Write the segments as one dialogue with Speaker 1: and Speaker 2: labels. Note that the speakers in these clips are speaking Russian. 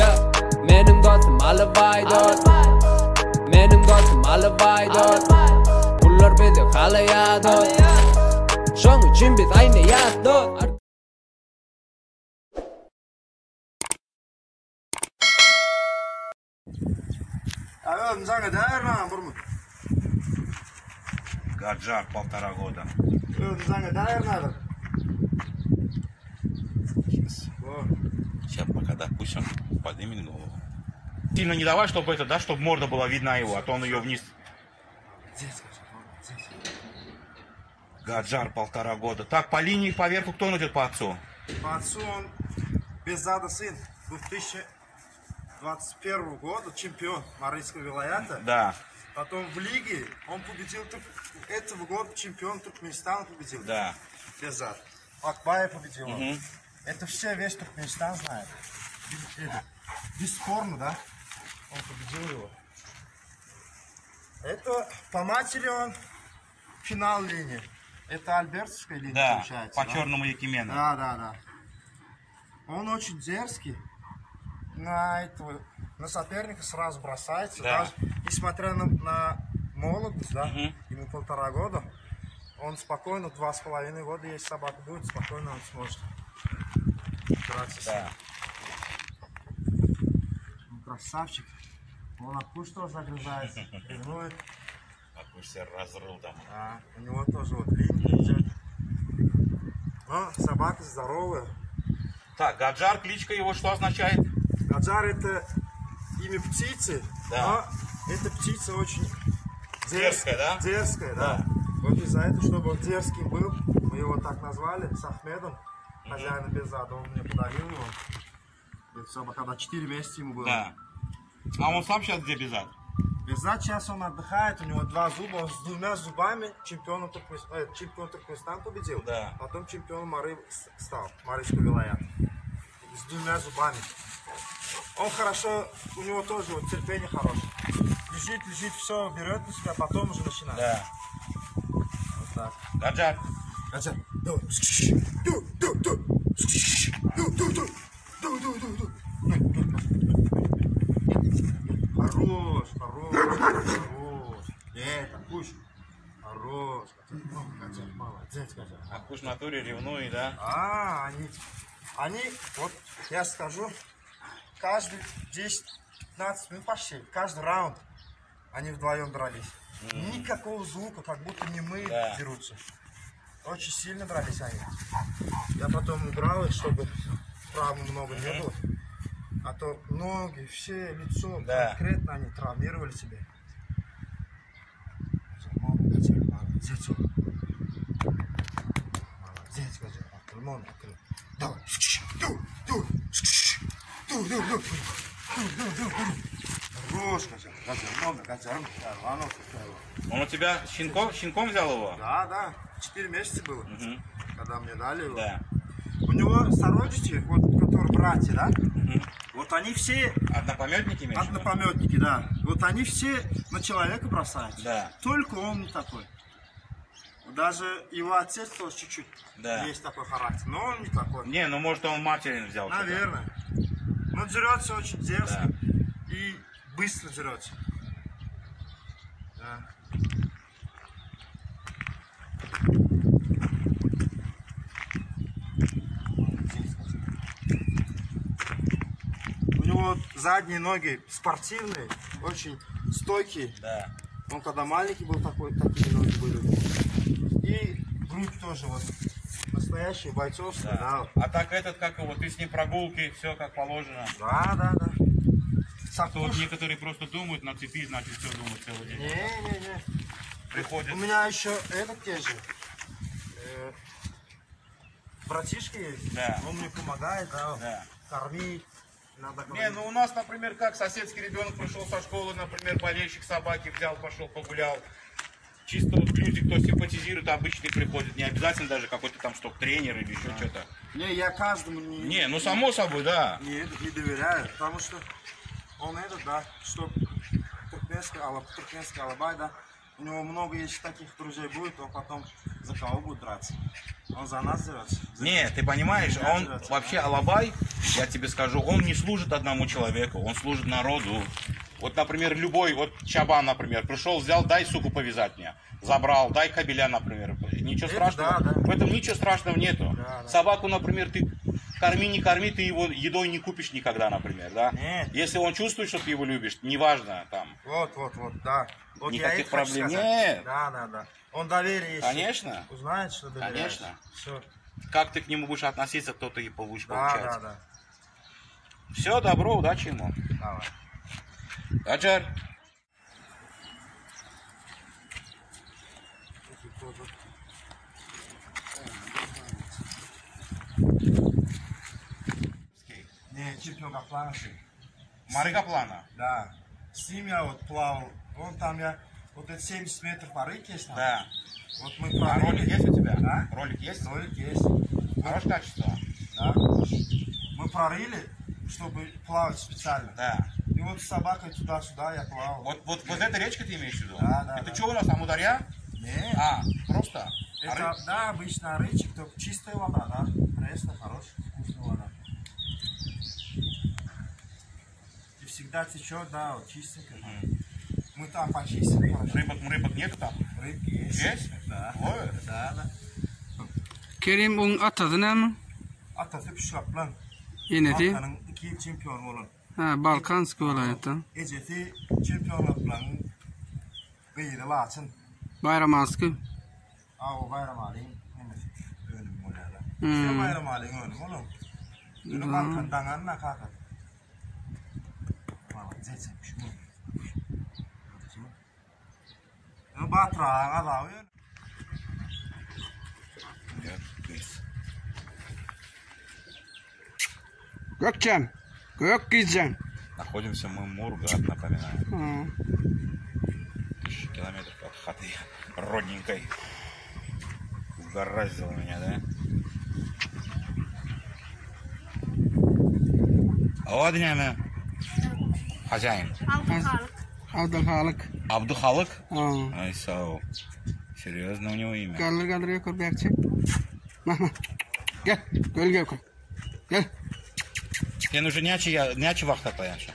Speaker 1: Yeah, menim do'stim Alibay dot Menim do'stim Alibay dot Pullar bizni qalayadi Shuning uchun biz aynayapti
Speaker 2: А он зага дайрна бурму.
Speaker 3: Гаджар полтора года.
Speaker 2: Он зага дайрна. Во.
Speaker 3: Сейчас пока допустим, поднимет голову. Сильно не давай, чтобы это, да, чтобы морда была видна его, а то он ее вниз. Гаджар полтора года. Так, по линии, по верху, кто он идет по отцу?
Speaker 2: По отцу он без зада сын 2021 года чемпион Марийского вилаята.
Speaker 3: Да,
Speaker 2: Потом в лиге он победил этого года чемпион Туркменистана победил.
Speaker 3: да.
Speaker 2: Без зад. Акбая победил. он. Это все весь Туркменистан знает. Это Бесспорно, да? Он победил его. Это по матери он финал линии. Это Альбертовская линия
Speaker 3: Да,
Speaker 2: получается.
Speaker 3: по
Speaker 2: да?
Speaker 3: черному Якимена.
Speaker 2: Да, да, да. Он очень дерзкий. На этого, на соперника сразу бросается.
Speaker 3: Да.
Speaker 2: Даже несмотря на, на молодость, да,
Speaker 3: Мгм.
Speaker 2: ему полтора года, он спокойно, два с половиной года, если собака будет, спокойно он сможет
Speaker 3: Да.
Speaker 2: ним. Красавчик. Он опуш тоже загрызает, ревнует.
Speaker 3: А себя разрыл там.
Speaker 2: А, у него тоже вот линия идет. Но собака здоровая.
Speaker 3: Так, Гаджар, кличка его что означает?
Speaker 2: Гаджар это имя птицы,
Speaker 3: Да.
Speaker 2: но эта птица очень
Speaker 3: Дерзкая, да?
Speaker 2: Дерзкая, да.
Speaker 3: Да.
Speaker 2: Вот из-за этого, чтобы он дерзкий был, мы его так назвали, с Ахмедом, хозяина Безада, он мне подарил его. Это собака, когда 4 месяца ему было.
Speaker 3: Да. А он сам сейчас где безат?
Speaker 2: Безад сейчас он отдыхает, у него два зуба, он с двумя зубами чемпиона Туркменистана, э, чемпион Туркменистана победил.
Speaker 3: Да.
Speaker 2: Потом чемпион Мары стал, Марийского вилаят. С двумя зубами. Он хорошо, у него тоже вот терпение хорошее. Лежит, лежит, все, берет на себя, потом уже начинает.
Speaker 3: Да.
Speaker 2: Вот так.
Speaker 3: Гаджар.
Speaker 2: Хотя, давай. Ду, ду, ду. Ду, ду, ду. Ду, ду, ду, ду. Хорош, хорош, хорош. Это, пуш. Хорош. Ну, Катя, молодец, Катя.
Speaker 3: А в натуре ревнует, да?
Speaker 2: А, они, они, вот я скажу, каждый 10-15 минут почти, каждый раунд они вдвоем дрались. Никакого звука, как будто не мы
Speaker 3: Да.
Speaker 2: дерутся. Очень сильно дрались они. Я потом убрал их, чтобы травм много не было. А то ноги, все, лицо,
Speaker 3: Да.
Speaker 2: конкретно они травмировали себя. Молодец, молодец. Газер. Лимон открыл. Давай. Ду, ду. Ду, ду, ду. Ду, ду, ду, ду. Хорош, много, Газер. Рванулся.
Speaker 3: Он у тебя щенком, щенком взял его?
Speaker 2: Да, да. Четыре месяца было,
Speaker 3: Мгм.
Speaker 2: когда мне дали его.
Speaker 3: Да.
Speaker 2: У него сородичи, вот, которые братья, да? Вот они все
Speaker 3: Однопометники имеешь?
Speaker 2: однопометники, да. Вот они все на человека бросаются.
Speaker 3: Да.
Speaker 2: Только он не такой. Даже его отец тоже чуть-чуть
Speaker 3: Да.
Speaker 2: есть такой характер, но он не такой.
Speaker 3: Не, ну может он материн взял.
Speaker 2: Наверное. Но дерется очень дерзко и быстро дерется. Да. У него задние ноги спортивные, очень стойкие.
Speaker 3: Да.
Speaker 2: Он когда маленький был, такой, такие ноги были. И грудь тоже вот настоящая бойцовская, да.
Speaker 3: Да. А так этот, как его, ты с ним прогулки, все как положено.
Speaker 2: Да, да, да.
Speaker 3: То вот
Speaker 2: Сакуш.
Speaker 3: некоторые просто думают на цепи, значит все думают целый день.
Speaker 2: Не-не-не.
Speaker 3: Приходят.
Speaker 2: У меня еще этот те же. э, братишка есть.
Speaker 3: Да.
Speaker 2: Он мне помогает, да,
Speaker 3: Да.
Speaker 2: кормить. Надо
Speaker 3: Не, ну у нас, например, как соседский ребенок пришел со школы, например, болельщик собаки взял, пошел, погулял. Чисто вот люди, кто симпатизирует, обычные приходят. Не обязательно даже какой-то там что тренер или еще что-то.
Speaker 2: Не, я каждому не,
Speaker 3: Не, ну само собой, да.
Speaker 2: не, этот не доверяю, потому что он этот, да, что туркменский, туркменский алабай, да, у него много если таких друзей будет, он потом за кого будет драться? Он за нас дерется? За-
Speaker 3: Нет, ты понимаешь, он
Speaker 2: дерется,
Speaker 3: вообще Алабай, я тебе скажу, он не служит одному человеку, он служит народу. Вот, например, любой, вот Чабан, например, пришел, взял, дай суку повязать мне. Забрал, дай кабеля, например. Ничего
Speaker 2: Это
Speaker 3: страшного.
Speaker 2: да, да.
Speaker 3: В этом ничего страшного нету.
Speaker 2: Да, да.
Speaker 3: Собаку, например, ты корми, не корми, ты его едой не купишь никогда, например, да?
Speaker 2: Нет.
Speaker 3: Если он чувствует, что ты его любишь, неважно, там,
Speaker 2: Вот, вот, вот, да. Вот
Speaker 3: Никаких проблем нет.
Speaker 2: Да, да, да. Он доверие если
Speaker 3: Конечно.
Speaker 2: Узнает, что доверяет.
Speaker 3: Конечно.
Speaker 2: Все.
Speaker 3: как ты к нему будешь относиться, то ты и будешь
Speaker 2: Да,
Speaker 3: получать.
Speaker 2: да, да.
Speaker 3: Все, добро, удачи ему.
Speaker 2: Давай.
Speaker 3: Аджар.
Speaker 2: Не, чемпион плана
Speaker 3: Марига плана.
Speaker 2: Да. С ним я вот плавал. Вон там я, вот это 70 метров по рыке есть там.
Speaker 3: Да.
Speaker 2: Вот мы
Speaker 3: А
Speaker 2: прорыли.
Speaker 3: ролик есть у тебя?
Speaker 2: Да.
Speaker 3: Ролик есть?
Speaker 2: Ролик есть.
Speaker 3: Хорошее качество?
Speaker 2: Да. Мы прорыли, чтобы плавать специально.
Speaker 3: Да.
Speaker 2: И вот с собакой туда-сюда я плавал.
Speaker 3: Вот, вот, вот эта речка ты имеешь в виду?
Speaker 2: Да, да,
Speaker 3: Это
Speaker 2: да.
Speaker 3: что у нас, Амударья?
Speaker 2: Нет.
Speaker 3: А, просто? А
Speaker 2: Это,
Speaker 3: ры-
Speaker 2: да, обычно рычик, только чистая вода, да. Пресная, хорошая, вкусная вода. И всегда течет, да, вот чистенько. Мы там почистим хорошо.
Speaker 3: Рыбок, рыбок нету там?
Speaker 2: Рыбки есть.
Speaker 3: Есть?
Speaker 2: Да.
Speaker 3: Ой.
Speaker 2: Да, да.
Speaker 4: Kerim ung atadınamı?
Speaker 2: Atatürk Şaplan.
Speaker 4: Yine de
Speaker 2: Atanın iki yıl çempiyon olan.
Speaker 4: ha, Balkansk vilayeti.
Speaker 2: Eceti çempiyonlar bilan gıydı laçın.
Speaker 4: Bayram askı.
Speaker 2: Aa o bayram alayım. Önüm olayla.
Speaker 4: Hmm.
Speaker 2: İşte bayram alayım önüm oğlum. Önüm arkandan ne kalkar. Valla zeytinmiş bu.
Speaker 3: Нет, есть.
Speaker 4: Gökçen. Gökgizcan.
Speaker 3: Находимся мы Мургат, напоминаю.
Speaker 4: Ha.
Speaker 3: Тысячи километров от хаты родненькой. Угораздило меня, да? Dнями. Хозяин.
Speaker 4: Avdalhalık.
Speaker 3: Абдухалык?
Speaker 4: Ha.
Speaker 3: Ай, сау. Серьезно у него имя?
Speaker 4: Kaldır kaldır yakır bekçe. Mama. Gel. Gölge koy. Gel.
Speaker 3: Тебе нужен нячи, я, нячи вахта пояша.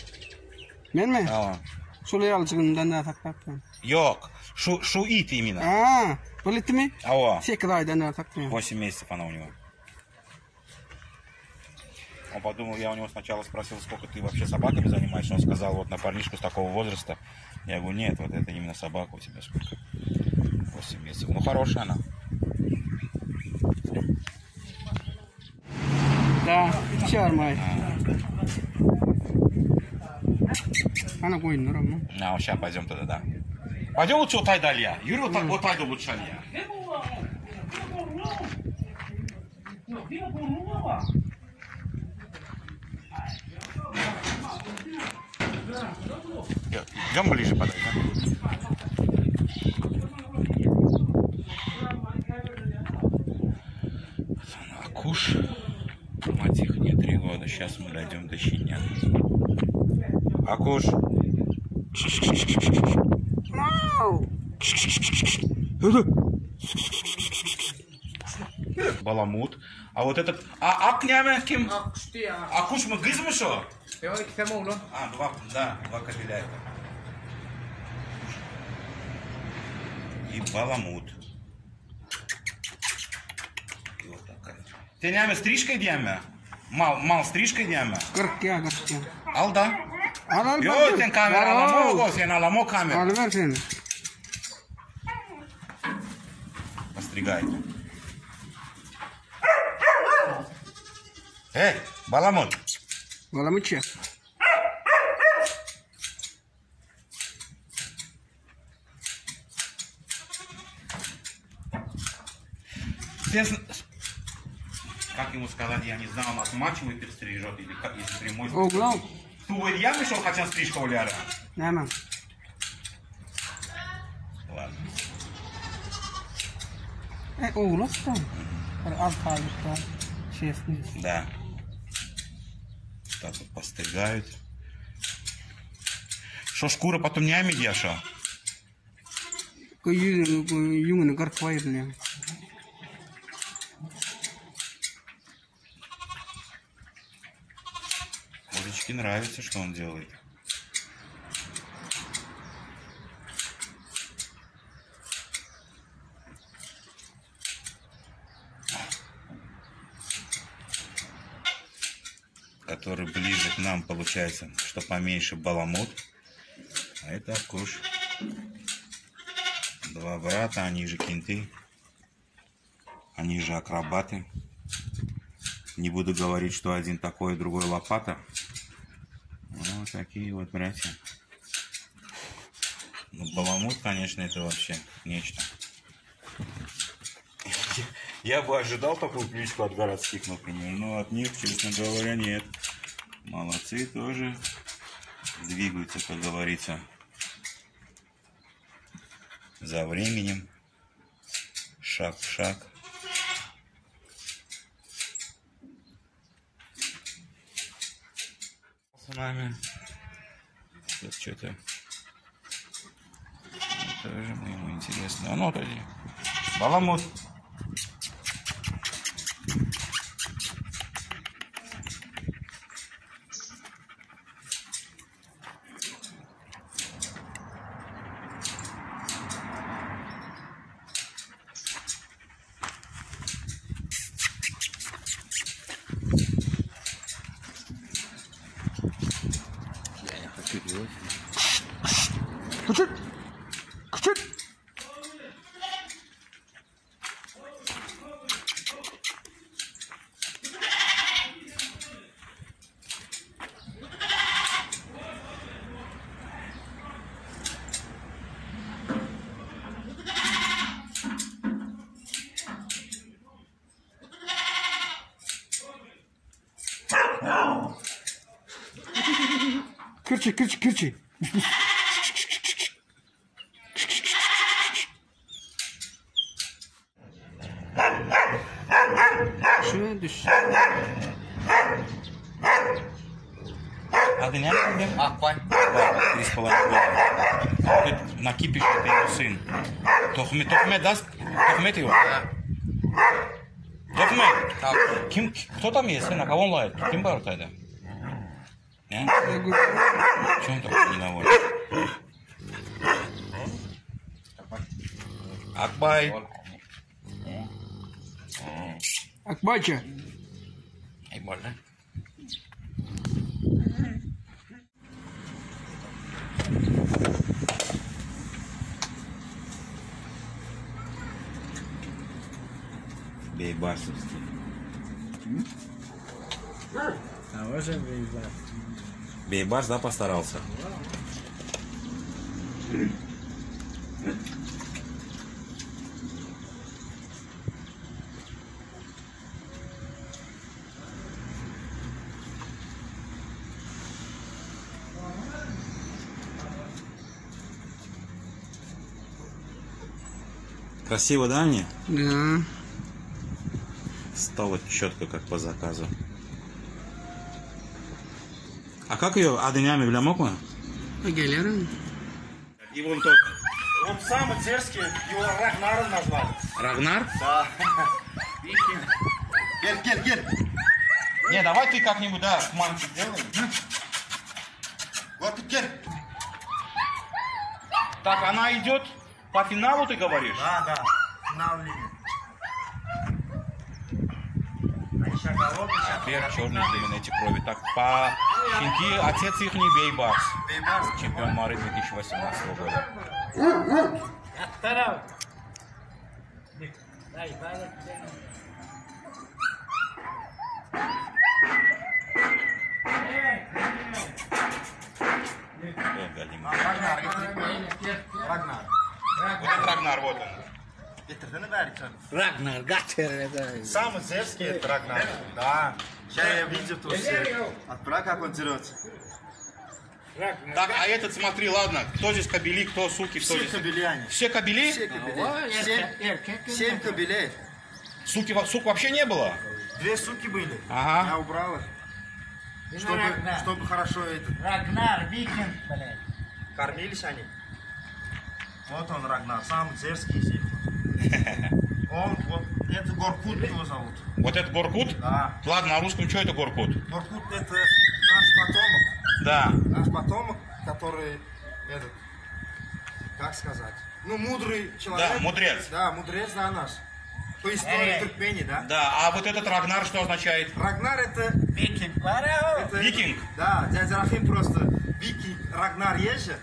Speaker 4: Ben mi?
Speaker 3: Tamam.
Speaker 4: Sulu yalıcığından ne takmaktan.
Speaker 3: Yok. Шу, шуит именно.
Speaker 4: Ha. Bitti mi?
Speaker 3: Ава.
Speaker 4: 8 aydan ne takmıyor.
Speaker 3: 8 месяцев она у него. Он подумал, я у него сначала спросил, сколько ты вообще собаками занимаешься. Он сказал, вот на парнишку с такого возраста. Я говорю, нет, вот это именно собака у тебя сколько? 8 месяцев. Ну, хорошая она.
Speaker 4: Da. Çağırmayı. Ana koyun ama.
Speaker 3: На, сейчас пойдем туда, да. Пойдем лучше вот Айда Алья. Юрий, вот, вот Айда лучше Алья. Идем ближе подойдем. Акуш. Мать их не три года. Сейчас мы дойдем до щенят. Акуш. Баламут. А вот этот... А Акняме кем? Акуш мы гызмышо? А, два, да, два кабеля это. И баламут. И вот такая. Ты няме стрижкой дяме? Мал, мал стрижкой дяме?
Speaker 4: 40 ya 40 ya.
Speaker 3: Al da.
Speaker 4: Al al
Speaker 3: Yo,
Speaker 4: bakayım.
Speaker 3: sen kamera
Speaker 4: Al,
Speaker 3: alamo,
Speaker 4: al.
Speaker 3: go, sen alamo камеру.
Speaker 4: Al ver seni.
Speaker 3: Постригай. Эй, баламут.
Speaker 4: Çek?
Speaker 3: Ты зн- Как ему сказать, я не знаю, у нас мачевый перестрижет или как, если прямой.
Speaker 4: Oğlan.
Speaker 3: Ту я мешал, хотя стрижка уляра.
Speaker 4: Hemen.
Speaker 3: Ладно.
Speaker 4: Da. Böyle alt aylıklar. Şey etmeyiz.
Speaker 3: Да. Так вот постригают. Что шкура потом не амедья, что?
Speaker 4: Юнга на карквайр, бля.
Speaker 3: Мужички нравится, что он делает. Который ближе к нам получается, что поменьше баламут. А это Акуш. Два брата, они же кенты. Они же акробаты. Не буду говорить, что один такой, другой лопата. Вот такие вот братья. Ну, баламут, конечно, это вообще нечто. Я бы ожидал такую кличку от городских, например, но от них, честно говоря, нет. Молодцы тоже. Двигаются, как говорится, за временем. Шаг в шаг. с нами. Тут что-то тоже ему интересно. А ну, тоді. Баламут.
Speaker 4: Кирчи, кирчи, кирчи. Şuraya düş.
Speaker 3: А ты не тебе? Акбай. Три с половиной года. Тут накипиш, это его сын. Тохмет, Тохмет даст? Тохмет его? Тохмет. Ким, кто там есть, сын? А кого он лает? Ким бар тогда? Не?
Speaker 4: Я говорю,
Speaker 3: Чего он так не наводит? Акбай.
Speaker 4: Акбача.
Speaker 3: Ай, больно. Бейбасовский.
Speaker 1: А уже выезжать.
Speaker 3: Бейбас, да, постарался? Красиво, да, мне?
Speaker 4: Да.
Speaker 3: Стало четко, как по заказу. А как ее? Адынями влямокма?
Speaker 4: Гелера.
Speaker 3: И вон тот.
Speaker 2: Он самый дерзкий, его Рагнаром назвали.
Speaker 3: Рагнар?
Speaker 2: Да. Гель, гель, гель.
Speaker 3: Не, давай ты как-нибудь, да, к мамке сделаем.
Speaker 2: Вот гель.
Speaker 3: Так, она идет по финалу, ты говоришь?
Speaker 2: Да, да. Финал лиги. Они шаголовый,
Speaker 3: Вверх черный длинный эти крови. Так, по щенки, отец их не бей бакс.
Speaker 2: Бейбас.
Speaker 3: Чемпион Мары 2018 года.
Speaker 2: Рагнар. Ragnar.
Speaker 3: Вот это Рагнар, вот он.
Speaker 2: Getirdin ver sen.
Speaker 1: Ragnar, gatter.
Speaker 2: Самый дерзкий это Рагнар. Да. Сейчас я видел тут все. Отправь, как он дерется.
Speaker 3: Так, а этот, смотри, ладно, кто здесь кобели, кто суки, кто
Speaker 2: Все
Speaker 3: здесь?
Speaker 2: кобели они.
Speaker 3: Все кобели?
Speaker 2: Все кобели. Семь, семь кобелей.
Speaker 3: Суки, сук вообще не было?
Speaker 2: Две суки были.
Speaker 3: Ага.
Speaker 2: Я убрал их. Чтобы,
Speaker 1: Рагнар.
Speaker 2: чтобы хорошо это.
Speaker 1: Ragnar, викинг, блядь.
Speaker 2: Кормились они. Вот он, Рагнар, самый дерзкий из них. Он, вот, это Горкут его зовут.
Speaker 3: Вот это Горкут?
Speaker 2: Да.
Speaker 3: Ладно, на русском что это Горкут?
Speaker 2: Горкут это наш потомок.
Speaker 3: Да.
Speaker 2: Наш потомок, который, этот, как сказать, ну, мудрый человек.
Speaker 3: Да, мудрец.
Speaker 2: Да, мудрец, да, наш. По истории Туркмении, да.
Speaker 3: Да, а вот этот Рагнар что означает?
Speaker 2: Рагнар это
Speaker 1: Викинг.
Speaker 2: Это-
Speaker 3: Викинг.
Speaker 2: Да, дядя Рахим просто викинг Рагнар есть же.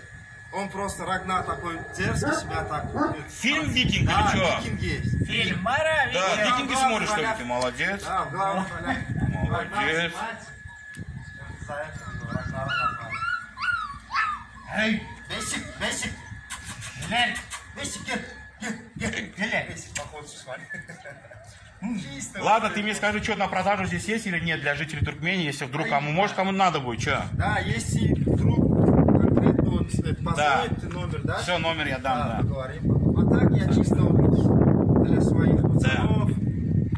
Speaker 2: Он просто Рагнар такой дерзкий себя так.
Speaker 3: Фильм «Викинг»
Speaker 2: да,
Speaker 3: или что?
Speaker 2: викинг есть.
Speaker 1: Фильм Мара.
Speaker 3: Да,
Speaker 2: Викинг.
Speaker 3: викинги смотришь, что ли? Ты молодец.
Speaker 2: Да, в главных ролях.
Speaker 3: Молодец.
Speaker 2: Эй, Бесик, Бесик. Глянь, Бесик, get, глянь. Бесик, походу, смотри. Чисто.
Speaker 3: Ладно, ты мне скажи, что на продажу здесь есть или нет для жителей Туркмении, если вдруг кому, может, кому надо будет, что?
Speaker 2: Да, если вдруг ты номер, да?
Speaker 3: Все, номер я дам, да.
Speaker 2: поговорим потом. А так я чисто для своих пацанов,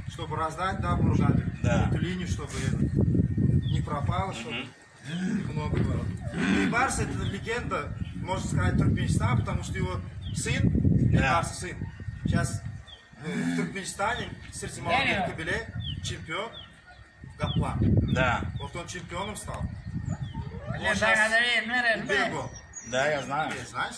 Speaker 2: чтобы раздать, да.
Speaker 3: Да.
Speaker 2: Эту линию, чтобы не пропало, чтобы много было. И Барс это легенда, можно сказать, Туркменистана, потому что его сын,
Speaker 3: Да.
Speaker 2: Барса сын, сейчас э, в Туркменистане среди молодых кобелей чемпион Гаплан.
Speaker 3: Да,
Speaker 2: Вот он чемпионом стал. Он сейчас бегал.
Speaker 3: Да, я знаю.
Speaker 2: Ты знаешь?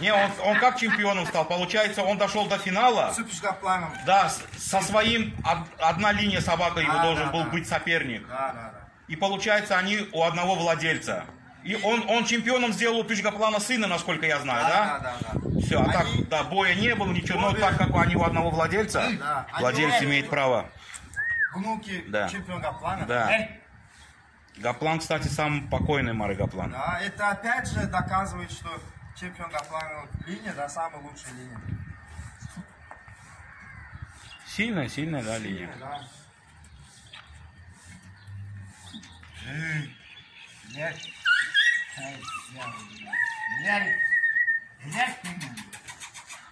Speaker 3: Не, он, он как чемпионом стал? Получается, он дошел до финала,
Speaker 2: Супер Гапланом.
Speaker 3: да, со своим, од- одна линия собака его
Speaker 2: Да,
Speaker 3: должен
Speaker 2: да,
Speaker 3: был
Speaker 2: да.
Speaker 3: быть соперник.
Speaker 2: Да, да, да.
Speaker 3: И получается, они у одного владельца. И он, он чемпионом сделал у Пишгаплана сына, насколько я знаю,
Speaker 2: Да,
Speaker 3: да?
Speaker 2: да, да, да.
Speaker 3: Все, а так,
Speaker 2: Они-
Speaker 3: да, боя не было, ничего, но
Speaker 2: Обе-
Speaker 3: так как они у одного владельца,
Speaker 2: Да, они
Speaker 3: владелец
Speaker 2: обе-
Speaker 3: имеет право.
Speaker 2: Внуки
Speaker 3: Да.
Speaker 2: чемпион Гаплана.
Speaker 3: Да. Гаплан, кстати, самый покойный Мары Гаплан.
Speaker 2: Да, это опять же доказывает, что чемпион Гаплана вот, линия, да, самая лучшая линия.
Speaker 3: Сильная, сильная, да, линия.
Speaker 2: Да.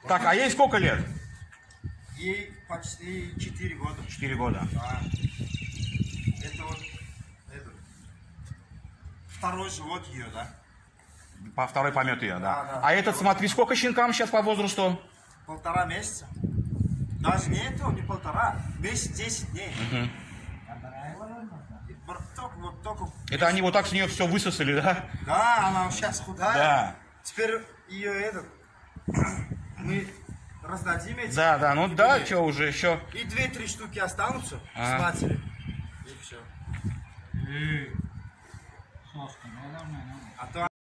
Speaker 3: Так, а ей сколько лет?
Speaker 2: Ей почти 4 года.
Speaker 3: Четыре года.
Speaker 2: Да. Это вот это, второй живот ее, да?
Speaker 3: По второй помет ее, да.
Speaker 2: Да, да.
Speaker 3: А этот, смотри, сколько щенкам сейчас по возрасту?
Speaker 2: Полтора месяца. Даже не это, не полтора. Месяц 10 дней. И вот только, вот только.
Speaker 3: Это они вот так с нее все высосали, да?
Speaker 2: Да, она сейчас худая.
Speaker 3: Да.
Speaker 2: Теперь ее этот мы раздадим эти.
Speaker 3: Да, да, ну
Speaker 2: и
Speaker 3: да,
Speaker 2: две-
Speaker 3: что уже еще.
Speaker 2: И две-три штуки останутся
Speaker 3: А.
Speaker 2: с. И все.
Speaker 1: Соска, ну, нормально.
Speaker 2: А то